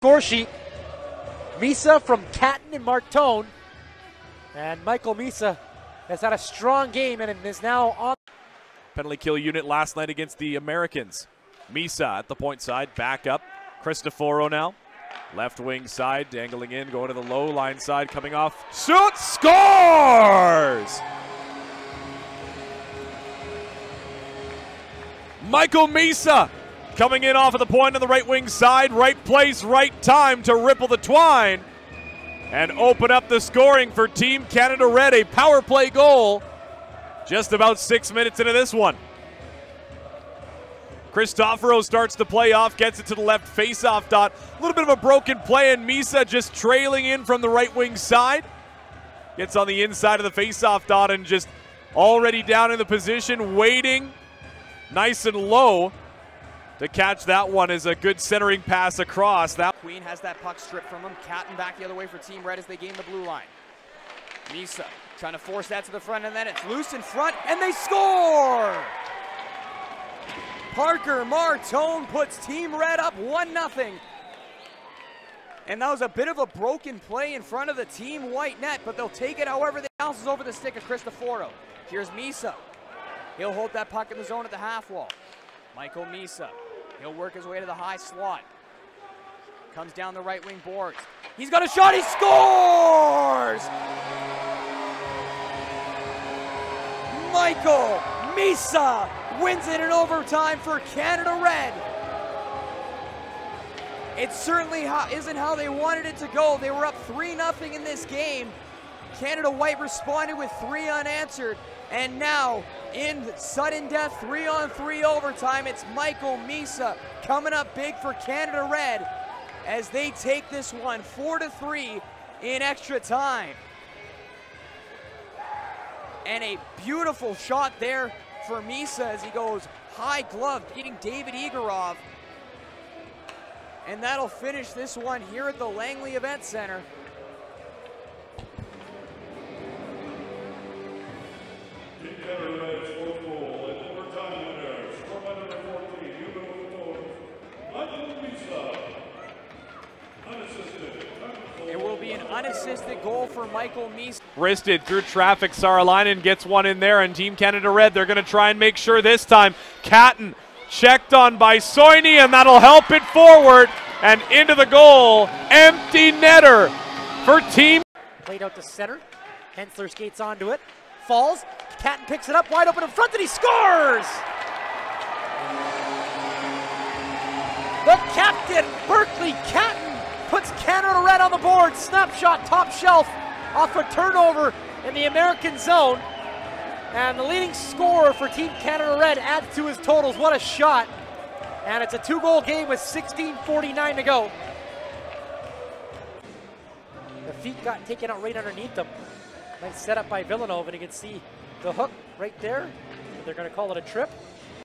Score sheet. Misa from Catton and Martone. And Michael Misa has had a strong game and is now on. Penalty kill unit last night against the Americans. Misa at the point side, back up. Cristoforo now. Left wing side, dangling in, going to the low line side, coming off. Shoot, scores! Michael Misa coming in off of the point on the right wing side. Right place, right time to ripple the twine and open up the scoring for Team Canada Red. A power play goal just about six minutes into this one. Cristoforo starts the play off, gets it to the left face-off dot. A little bit of a broken play, and Misa just trailing in from the right wing side. Gets on the inside of the face-off dot and just already down in the position, waiting nice and low to catch that one is a good centering pass across. That Queen has that puck stripped from him. Catton back the other way for Team Red as they gain the blue line. Misa trying to force that to the front, and then it's loose in front, and they score! Parker Martone puts Team Red up 1 0. And that was a bit of a broken play in front of the Team White net, but they'll take it however they bounces over the stick of Cristoforo. Here's Misa. He'll hold that puck in the zone at the half wall. Michael Misa. He'll work his way to the high slot. Comes down the right wing boards. He's got a shot. He scores! Michael Misa wins it in overtime for Canada Red. It certainly isn't how they wanted it to go. They were up 3 0 in this game. Canada White responded with three unanswered. And now, in sudden death, three on three overtime, it's Michael Misa coming up big for Canada Red as they take this one four to three in extra time. And a beautiful shot there for Misa as he goes high glove, beating David Igorov. And that'll finish this one here at the Langley Event Center. It will be an unassisted goal for Michael Misa. Wristed through traffic. Saaralainen gets one in there, and Team Canada Red, they're going to try and make sure this time. Catton checked on by Soini, and that'll help it forward and into the goal. Empty netter for Team. Played out to center. Hensler skates onto it. Falls. Catton picks it up wide open in front, and he scores! The captain, Berkly Catton puts Canada Red on the board. Snapshot top shelf off a turnover in the American zone. And the leading scorer for Team Canada Red adds to his totals. What a shot. And it's a two goal game with 16.49 to go. The feet got taken out right underneath them. Nice setup by Villanova, and you can see the hook right there. They're going to call it a trip.